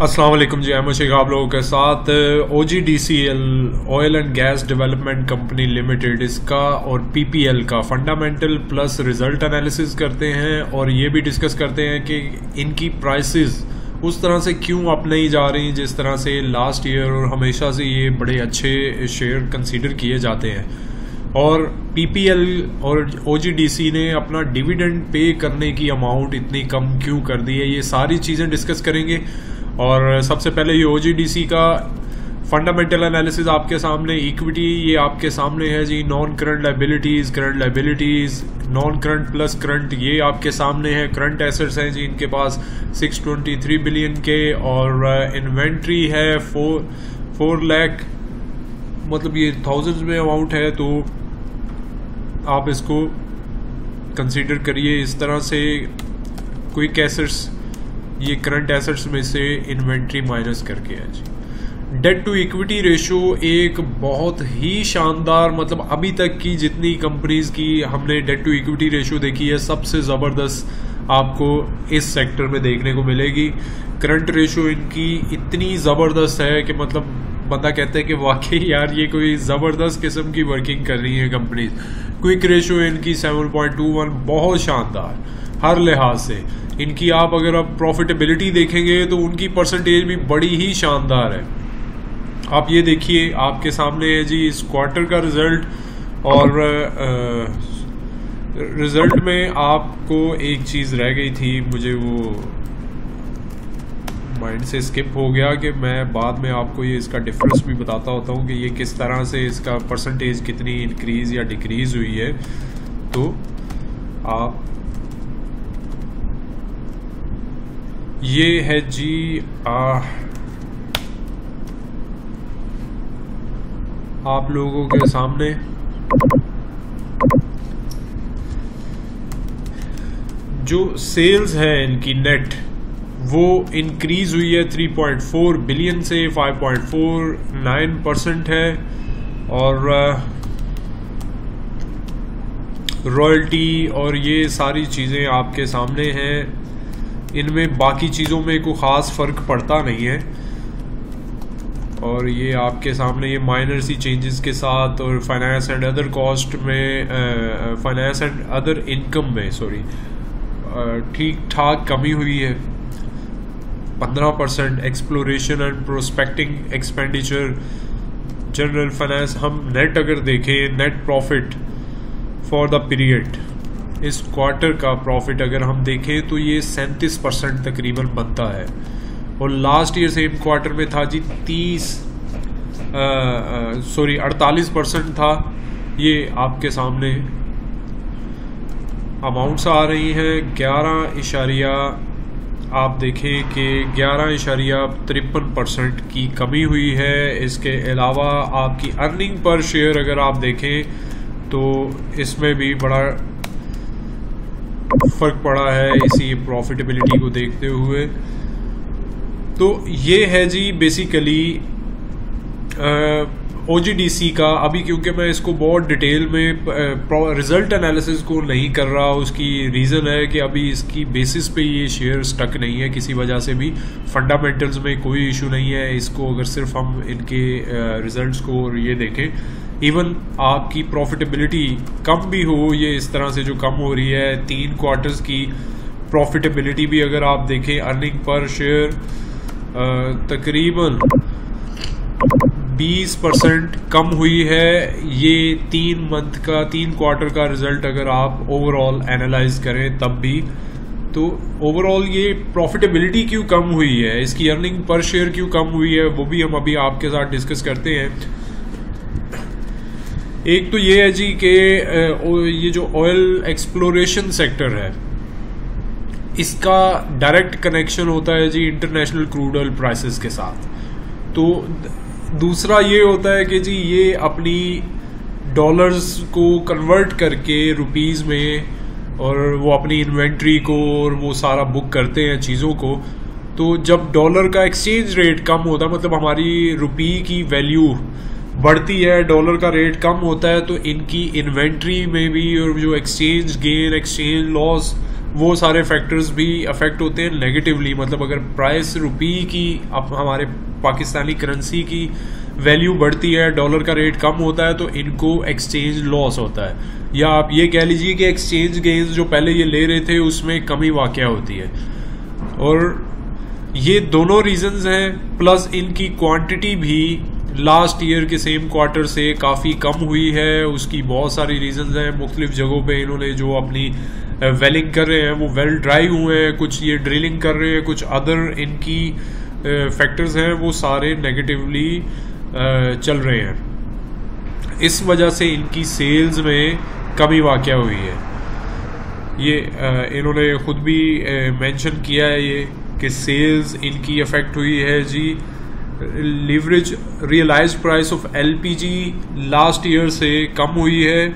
वालेकुम जी, अहमद शेख आप लोगों के साथ O G D C L oil and gas development company limited इसका और पी पी एल का फंडामेंटल प्लस रिज़ल्ट एनालिसिस करते हैं और ये भी डिस्कस करते हैं कि इनकी प्राइसेस उस तरह से क्यों अप नहीं जा रही जिस तरह से लास्ट ईयर और हमेशा से ये बड़े अच्छे शेयर कंसीडर किए जाते हैं। और पी पी एल और ओ जी डी सी ने अपना डिविडेंड पे करने की अमाउंट इतनी कम क्यों कर दी है, ये सारी चीज़ें डिस्कस करेंगे। और सबसे पहले ये ओ का फंडामेंटल एनालिसिस आपके सामने इक्विटी ये आपके सामने है जी non current liabilities current liabilities non current plus current ये आपके सामने है। करंट एसेट्स हैं जी इनके पास 623 बिलियन के और इन्वेंट्री uh, है फोर फोर लैख मतलब ये थाउजेंड्स में अमाउंट है तो आप इसको कंसीडर करिए। इस तरह से क्विक एसेट्स ये करंट एसेट्स में से इन्वेंट्री माइनस करके है जी। डेट टू इक्विटी रेशियो एक बहुत ही शानदार मतलब अभी तक की जितनी कंपनीज़ की हमने डेट टू इक्विटी रेशियो देखी है, सबसे ज़बरदस्त आपको इस सेक्टर में देखने को मिलेगी। करंट रेशियो इनकी इतनी ज़बरदस्त है कि मतलब बंदा कहता है कि वाकई यार, ये कोई ज़बरदस्त किस्म की वर्किंग कर रही है कंपनीज़ क्विक रेशियो इनकी 7.21 बहुत शानदार। हर लिहाज से। इनकी आप अगर आप प्रॉफिटेबिलिटी देखेंगे तो उनकी परसेंटेज भी बड़ी ही शानदार है। आप ये देखिए, आपके सामने है जी इस क्वार्टर का रिज़ल्ट और रिज़ल्ट में आपको एक चीज़ रह गई थी, मुझे वो माइंड से स्किप हो गया कि मैं बाद में आपको ये इसका डिफरेंस भी बताता होता हूँ कि ये किस तरह से इसका परसेंटेज कितनी इंक्रीज़ या डिक्रीज़ हुई है। तो आप ये है जी आ, आप लोगों के सामने। जो सेल्स है इनकी नेट वो इंक्रीज हुई है 3.4 बिलियन से 5.49 परसेंट है। और रॉयल्टी और ये सारी चीज़ें आपके सामने हैं। इनमें बाकी चीज़ों में कोई ख़ास फ़र्क पड़ता नहीं है। और ये आपके सामने ये माइनर सी चेंजेस के साथ और फाइनेंस एंड अदर कॉस्ट में फाइनेंस एंड अदर इनकम में सॉरी ठीक ठाक कमी हुई है। पंद्रह percent exploration and prospecting expenditure general finance हम नेट अगर देखें net profit for the period इस क्वार्टर का प्रॉफिट अगर हम देखें तो ये सैंतीस परसेंट तकरीबन बनता है। और लास्ट ईयर सेम क्वार्टर में था जी तीस सॉरी अड़तालीस परसेंट था। ये आपके सामने अमाउंट्स आ रही हैं। ग्यारह इशारिया, आप देखें कि ग्यारह इशारिया तिरपन परसेंट की कमी हुई है। इसके अलावा आपकी अर्निंग पर शेयर अगर आप देखें तो इसमें भी बड़ा फ़र्क पड़ा है इसी प्रॉफिटेबिलिटी को देखते हुए। तो ये है जी बेसिकली ओजीडीसी का। अभी क्योंकि मैं इसको बहुत डिटेल में रिज़ल्ट एनालिसिस को नहीं कर रहा, उसकी रीज़न है कि अभी इसकी बेसिस पे ये शेयर स्टक नहीं है, किसी वजह से भी। फंडामेंटल्स में कोई इशू नहीं है, इसको अगर सिर्फ़ हम इनके रिजल्ट्स को और ये देखें इवन आपकी प्रॉफिटेबिलिटी कम भी हो, ये इस तरह से जो कम हो रही है, तीन क्वार्टर्स की प्रॉफिटेबिलिटी भी अगर आप देखें अर्निंग पर शेयर तकरीबन 20 परसेंट कम हुई है। ये तीन मंथ का, तीन क्वार्टर का रिज़ल्ट अगर आप ओवरऑल एनालाइज करें तब भी तो ओवरऑल ये प्रॉफिटेबिलिटी क्यों कम हुई है? इसकी अर्निंग पर शेयर क्यों कम हुई है? वो भी हम अभी आपके साथ डिस्कस करते हैं। एक तो ये है जी कि ये जो ऑयल एक्सप्लोरेशन सेक्टर है, इसका डायरेक्ट कनेक्शन होता है जी इंटरनेशनल क्रूड ऑयल प्राइसेस के साथ। तो दूसरा ये होता है कि जी ये अपनी डॉलर्स को कन्वर्ट करके रुपीस में और वो अपनी इन्वेंट्री को और वो सारा बुक करते हैं चीज़ों को तो जब डॉलर का एक्सचेंज रेट कम होता है मतलब हमारी रुपी की वैल्यू बढ़ती है डॉलर का रेट कम होता है तो इनकी इन्वेंट्री में भी और जो एक्सचेंज गेन एक्सचेंज लॉस वो सारे फैक्टर्स भी अफेक्ट होते हैं नेगेटिवली मतलब अगर प्राइस रुपी की, अब हमारे पाकिस्तानी करेंसी की वैल्यू बढ़ती है डॉलर का रेट कम होता है तो इनको एक्सचेंज लॉस होता है. या आप ये कह लीजिए कि एक्सचेंज गेंस जो पहले ये ले रहे थे, उसमें कमी वाक़ होती है. और ये दोनों रीजंस हैं प्लस इनकी क्वांटिटी भी लास्ट ईयर के सेम क्वार्टर से काफ़ी कम हुई है, उसकी बहुत सारी रीजंस हैं। मुख्तलिफ़ जगहों पे इन्होंने जो अपनी वेलिंग कर रहे हैं, वो वेल ड्राई हुए हैं, कुछ ये ड्रिलिंग कर रहे हैं, कुछ अदर इनकी फैक्टर्स हैं, वो सारे नेगेटिवली चल रहे हैं। इस वजह से इनकी सेल्स में कमी वाक़ हुई है। ये इन्होंने ख़ुद भी मेंशन किया है ये कि सेल्स इनकी अफेक्ट हुई है जी। Leverage realize price of LPG last year से कम हुई है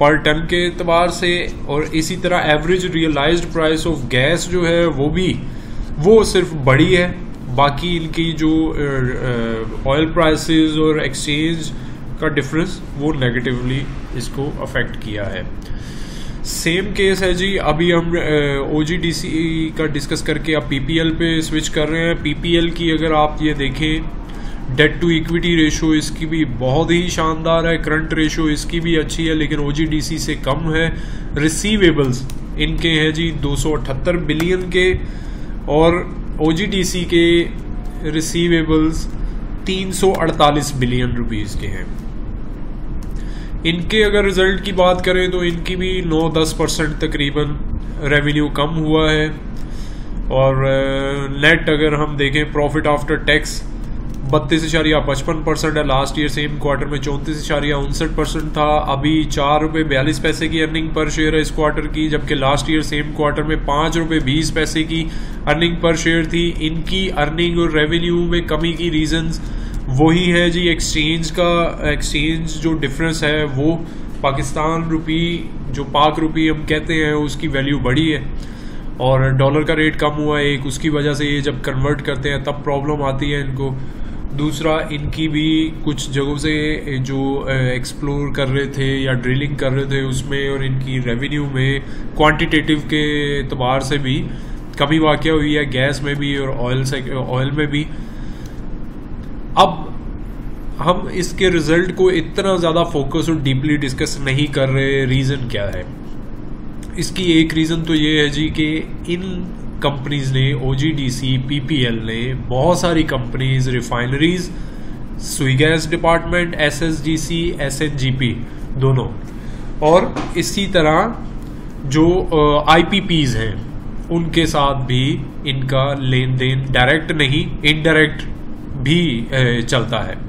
पर टन के एतबार से, और इसी तरह average realize price of gas जो है वो भी, वो सिर्फ़ बढ़ी है। बाकी इनकी जो ऑयल प्राइसेस और एक्सचेंज का डिफरेंस वो नेगेटिवली इसको अफेक्ट किया है। सेम केस है जी, अभी हम ओ जी डी सी का डिस्कस करके आप पी पी स्विच कर रहे हैं। पी पी एल की अगर आप ये देखें डेट टू इक्विटी रेशो इसकी भी बहुत ही शानदार है। करंट रेशो इसकी भी अच्छी है, लेकिन ओ जी डी सी कम है। रिसीवेबल्स इनके हैं जी, दो सौ अठहत्तर बिलियन के। और ओ जी डी सी के रिसीवेबल्स तीन सौ अड़तालीस बिलियन रुपीज़ के हैं। इनके अगर रिज़ल्ट की बात करें तो इनकी भी 9-10 परसेंट तकरीबन रेवेन्यू कम हुआ है। और नेट अगर हम देखें प्रॉफिट आफ्टर टैक्स बत्तीस इशारिया पचपन परसेंट है। लास्ट ईयर सेम क्वार्टर में चौंतीस इशारिया उनसठ परसेंट था। अभी चार रुपये बयालीस पैसे की अर्निंग पर शेयर है इस क्वार्टर की, जबकि लास्ट ईयर सेम क्वार्टर में पाँच रुपये बीस पैसे की अर्निंग पर शेयर थी। इनकी अर्निंग और रेवेन्यू में कमी की रीजंस वही है जी एक्सचेंज का एक्सचेंज जो डिफरेंस है, वो पाकिस्तान रुपी, जो पाक रुपी हम कहते हैं, उसकी वैल्यू बढ़ी है। और डॉलर का रेट कम हुआ है, एक उसकी वजह से ये जब कन्वर्ट करते हैं, तब प्रॉब्लम आती है इनको। दूसरा, इनकी भी कुछ जगहों से जो एक्सप्लोर कर रहे थे या ड्रिलिंग कर रहे थे, उसमें और इनकी रेवेन्यू में क्वांटिटेटिव के एतबार से भी कमी वाक़ हुई है गैस में भी और ऑयल से ऑयल में भी। हम इसके रिज़ल्ट को इतना ज़्यादा फोकस और डीपली डिस्कस नहीं कर रहे रीज़न क्या है? इसकी एक रीज़न तो ये है जी कि इन कंपनीज़ ने O G D C P P L ने बहुत सारी companies refineries Sui gas department S S G C S N G P दोनों। और इसी तरह जो आई पी पीज हैं, उनके साथ भी इनका लेन देन डायरेक्ट नहीं इनडायरेक्ट भी चलता है।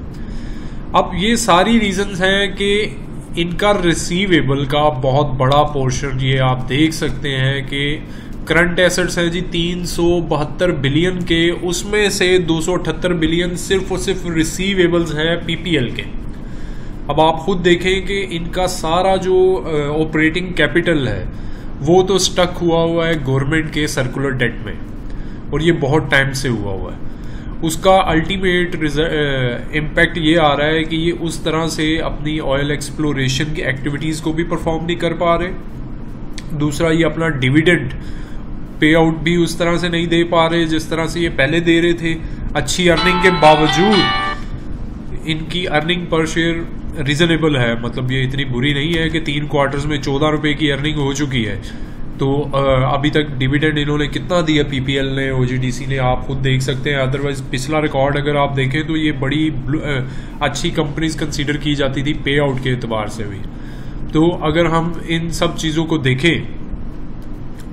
अब ये सारी रीजंस हैं कि इनका रिसीवेबल का बहुत बड़ा पोर्शन ये आप देख सकते हैं कि करंट एसेट्स हैं जी, तीन सौ बहत्तर बिलियन के, उसमें से दो सौ अठहत्तर बिलियन सिर्फ़ और सिर्फ़ रिसीवेबल्स हैं पीपीएल के। अब आप खुद देखें कि इनका सारा जो ऑपरेटिंग कैपिटल है, वो तो स्टक हुआ हुआ है गवर्नमेंट के सर्कुलर डेट में। और ये बहुत टाइम से हुआ हुआ है। उसका अल्टीमेट इम्पैक्ट ये आ रहा है कि ये उस तरह से अपनी ऑयल एक्सप्लोरेशन की एक्टिविटीज़ को भी परफॉर्म नहीं कर पा रहे। दूसरा, ये अपना डिविडेंड पे आउट भी उस तरह से नहीं दे पा रहे जिस तरह से ये पहले दे रहे थे। अच्छी अर्निंग के बावजूद इनकी अर्निंग पर शेयर रीजनेबल है। मतलब ये इतनी बुरी नहीं है कि तीन क्वार्टर्स में चौदह रुपए की अर्निंग हो चुकी है। तो अभी तक डिविडेंड इन्होंने कितना दिया पीपीएल ने ओजीडीसी ने, आप खुद देख सकते हैं। अदरवाइज़ पिछला रिकॉर्ड अगर आप देखें तो ये बड़ी अच्छी कंपनीज़ कंसीडर की जाती थी पे आउट के अतबार से भी। तो अगर हम इन सब चीज़ों को देखें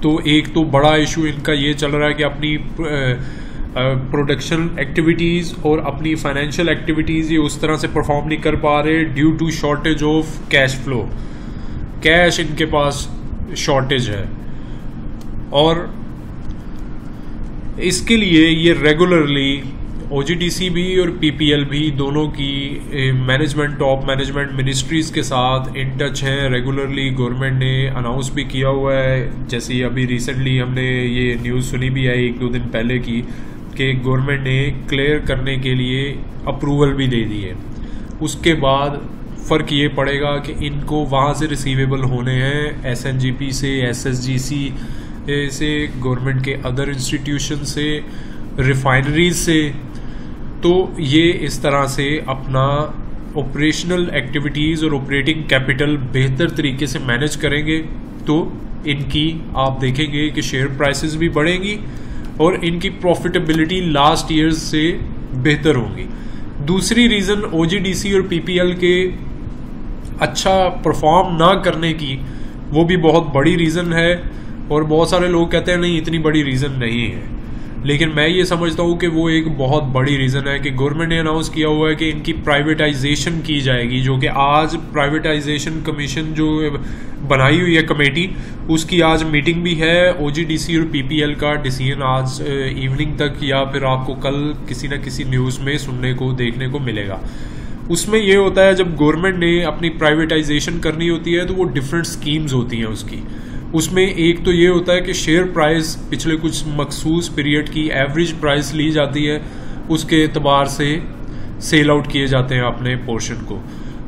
तो एक तो बड़ा इशू इनका ये चल रहा है कि अपनी प्रोडक्शन एक्टिविटीज़ और अपनी फाइनेंशियल एक्टिविटीज़ ये उस तरह से परफॉर्म नहीं कर पा रहे due to shortage of cash flow cash इनके पास शॉर्टेज है। और इसके लिए ये रेगुलरली ओ भी और पीपीएल भी दोनों की मैनेजमेंट टॉप मैनेजमेंट मिनिस्ट्रीज़ के साथ इन टच हैं। रेगुलरली गवर्नमेंट ने अनाउंस भी किया हुआ है। जैसे अभी रिसेंटली हमने ये न्यूज़ सुनी भी है एक दो दिन पहले की कि गवर्नमेंट ने क्लियर करने के लिए अप्रूवल भी दे दिए उसके बाद फ़र्क ये पड़ेगा कि इनको वहाँ से रिसीवेबल होने हैं। एसएनजीपी से एसएसजीसी से गवर्नमेंट के अदर इंस्टीट्यूशन से रिफाइनरीज से तो ये इस तरह से अपना ऑपरेशनल एक्टिविटीज़ और ऑपरेटिंग कैपिटल बेहतर तरीके से मैनेज करेंगे तो इनकी आप देखेंगे कि शेयर प्राइसेस भी बढ़ेंगी और इनकी प्रॉफिटेबिलिटी लास्ट ईयर्स से बेहतर होगी। दूसरी रीज़न ओजीडीसी और पीपीएल के अच्छा परफॉर्म ना करने की, वो भी बहुत बड़ी रीज़न है। और बहुत सारे लोग कहते हैं, नहीं, इतनी बड़ी रीज़न नहीं है. लेकिन मैं ये समझता हूँ कि वो एक बहुत बड़ी रीज़न है कि गवर्नमेंट ने अनाउंस किया हुआ है कि इनकी प्राइवेटाइजेशन की जाएगी, जो कि आज प्राइवेटाइजेशन कमीशन जो बनाई हुई है कमेटी उसकी आज मीटिंग भी है। ओ और पीपीएल का डिसीज़न आज इवनिंग तक या फिर आपको कल किसी न किसी न्यूज़ में सुनने को, देखने को मिलेगा। उसमें ये होता है, जब गवर्नमेंट ने अपनी प्राइवेटाइजेशन करनी होती है तो वो डिफरेंट स्कीम्स होती हैं उसकी। उसमें एक तो ये होता है कि शेयर प्राइस पिछले कुछ मखसूस पीरियड की एवरेज प्राइस ली जाती है, उसके एतबार से सेल आउट किए जाते हैं अपने पोर्शन को।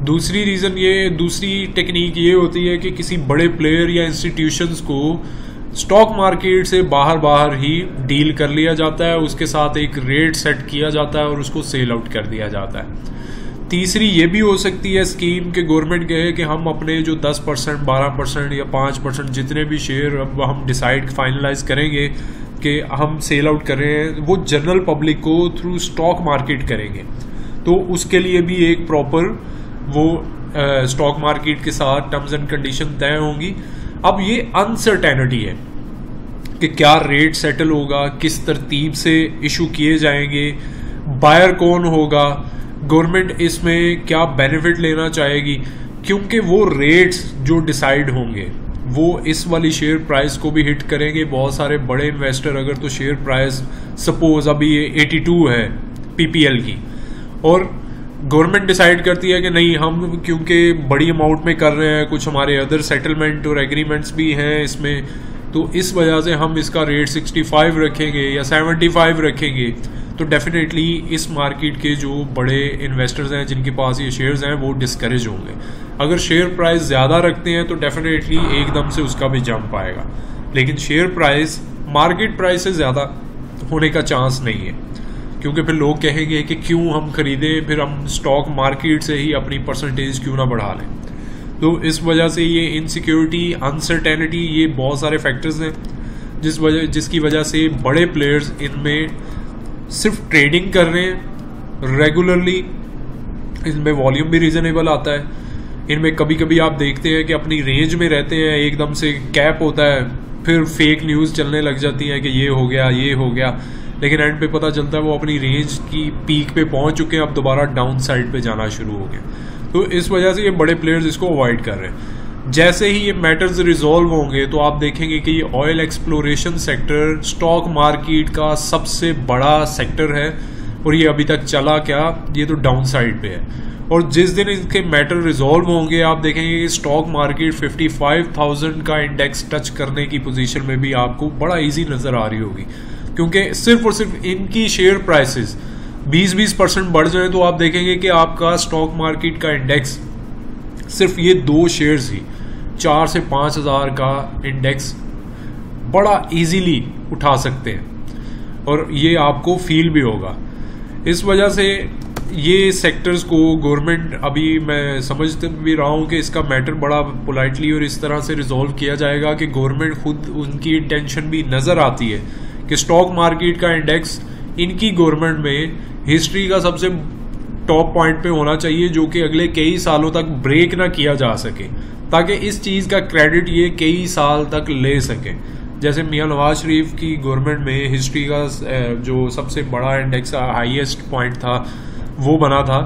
दूसरी रीज़न ये, दूसरी टेक्निक ये होती है कि किसी बड़े प्लेयर या इंस्टीट्यूशंस को स्टॉक मार्केट से बाहर बाहर ही डील कर लिया जाता है, उसके साथ एक रेट सेट किया जाता है और उसको सेल आउट कर दिया जाता है। तीसरी ये भी हो सकती है स्कीम के गवर्नमेंट कहे कि हम अपने जो 10 परसेंट बारह परसेंट या 5 परसेंट जितने भी शेयर अब हम डिसाइड फाइनलाइज करेंगे कि हम सेल आउट कर रहे हैं वो जनरल पब्लिक को थ्रू स्टॉक मार्केट करेंगे। तो उसके लिए भी एक प्रॉपर वो स्टॉक uh, मार्केट के साथ टर्म्स एंड कंडीशन तय होंगी। अब ये अनसर्टेनिटी है कि क्या रेट सेटल होगा किस तरतीब से इशू किए जाएँगे बायर कौन होगा गवर्नमेंट इसमें क्या बेनिफिट लेना चाहेगी? क्योंकि वो रेट्स जो डिसाइड होंगे, वो इस वाली शेयर प्राइस को भी हिट करेंगे। बहुत सारे बड़े इन्वेस्टर अगर तो शेयर प्राइस सपोज़ अभी ये 82 है पीपीएल की। और गवर्नमेंट डिसाइड करती है कि नहीं, हम क्योंकि बड़ी अमाउंट में कर रहे हैं, कुछ हमारे अदर सेटलमेंट और एग्रीमेंट्स भी हैं इसमें तो इस वजह से हम इसका रेट 65 रखेंगे या 75 रखेंगे। तो डेफिनेटली इस मार्केट के जो बड़े इन्वेस्टर्स हैं, जिनके पास ये शेयर्स हैं, वो डिस्करेज होंगे। अगर शेयर प्राइस ज़्यादा रखते हैं तो डेफिनेटली एकदम से उसका भी जंप आएगा। लेकिन शेयर प्राइस मार्केट प्राइस से ज़्यादा होने का चांस नहीं है। क्योंकि फिर लोग कहेंगे कि क्यों हम खरीदें, फिर हम स्टॉक मार्केट से ही अपनी परसेंटेज क्यों ना बढ़ा लें? तो इस वजह से ये इनसिक्योरिटी अनसर्टेनिटी ये बहुत सारे फैक्टर्स हैं, जिस वजह, जिसकी वजह से बड़े प्लेयर्स इनमें सिर्फ़ ट्रेडिंग कर रहे हैं रेगुलरली इनमें वॉल्यूम भी रीजनेबल आता है। इनमें कभी कभी आप देखते हैं कि अपनी रेंज में रहते हैं, एकदम से कैप होता है, फिर फेक न्यूज़ चलने लग जाती है कि ये हो गया, ये हो गया। लेकिन एंड पे पता चलता है वो अपनी रेंज की पीक पे पहुँच चुके हैं, अब दोबारा डाउन साइड पे जाना शुरू हो गया। तो इस वजह से ये बड़े प्लेयर्स इसको अवॉइड कर रहे हैं। जैसे ही ये मैटर्स रिजॉल्व होंगे तो आप देखेंगे कि ये oil exploration sector stock market का सबसे बड़ा सेक्टर है और ये अभी तक चला क्या? ये तो डाउन साइड पे है। और जिस दिन इनके मैटर रिजॉल्व होंगे आप देखेंगे कि स्टॉक मार्केट 55,000 का इंडेक्स टच करने की पोजीशन में भी आपको बड़ा इजी नज़र आ रही होगी। क्योंकि सिर्फ़ और सिर्फ़ इनकी शेयर प्राइसेस 20-20 परसेंट बढ़ जाए तो आप देखेंगे कि आपका स्टॉक मार्केट का इंडेक्स सिर्फ़ ये दो शेयर्स ही चार से पाँच हज़ार का इंडेक्स बड़ा इजीली उठा सकते हैं। और ये आपको फील भी होगा। इस वजह से ये सेक्टर्स को गवर्नमेंट अभी मैं समझ भी रहा हूँ कि इसका मैटर बड़ा पोलाइटली और इस तरह से रिजॉल्व किया जाएगा कि गवर्नमेंट खुद उनकी इंटेंशन भी नज़र आती है कि स्टॉक मार्केट का इंडेक्स इनकी गवर्नमेंट में हिस्ट्री का सबसे टॉप पॉइंट पे होना चाहिए, जो कि अगले कई सालों तक ब्रेक ना किया जा सके। ताकि इस चीज़ का क्रेडिट ये कई साल तक ले सके। जैसे मियाँ नवाज़ शरीफ की गवर्नमेंट में हिस्ट्री का जो सबसे बड़ा इंडेक्स हाईएस्ट पॉइंट था, वो बना था।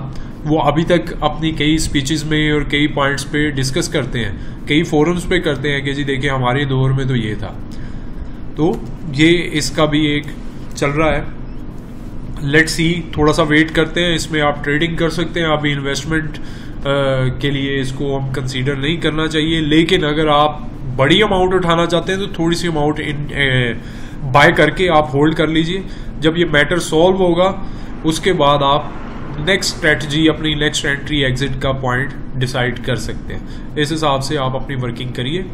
वो अभी तक अपनी कई स्पीचेस में और कई पॉइंट्स पे डिस्कस करते हैं। कई फोरम्स पे करते हैं कि जी देखिए, हमारे दौर में तो ये था। तो ये इसका भी एक चल रहा है। लेट्स सी थोड़ा सा वेट करते हैं, इसमें आप ट्रेडिंग कर सकते हैं अभी इन्वेस्टमेंट के लिए इसको हम कंसीडर नहीं करना चाहिए। लेकिन अगर आप बड़ी अमाउंट उठाना चाहते हैं तो थोड़ी सी अमाउंट इन बाय करके आप होल्ड कर लीजिए। जब ये मैटर सॉल्व होगा, उसके बाद आप नेक्स्ट स्ट्रेटजी अपनी नेक्स्ट एंट्री एग्जिट का पॉइंट डिसाइड कर सकते हैं। इस हिसाब से आप अपनी वर्किंग करिए।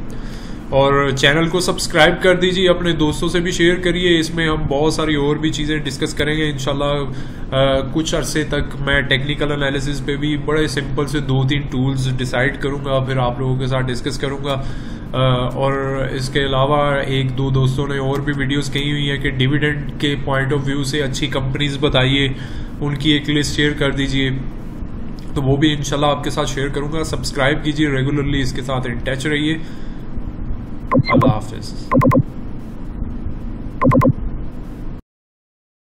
और चैनल को सब्सक्राइब कर दीजिए, अपने दोस्तों से भी शेयर करिए। इसमें हम बहुत सारी और भी चीज़ें डिस्कस करेंगे। इनशाला कुछ अरसे तक मैं टेक्निकल एनालिसिस पे भी बड़े सिंपल से दो तीन टूल्स डिसाइड करूँगा, फिर आप लोगों के साथ डिस्कस करूँगा। और इसके अलावा एक दो दोस्तों ने और भी वीडियोस कही हुई है कि डिविडेंड के पॉइंट ऑफ़ व्यू से अच्छी कंपनीज़ बताइए, उनकी एक लिस्ट शेयर कर दीजिए। तो वो भी इंशाल्लाह आपके साथ शेयर करूँगा। सब्सक्राइब कीजिए रेगुलरली इसके साथ इन टच रहिए। office.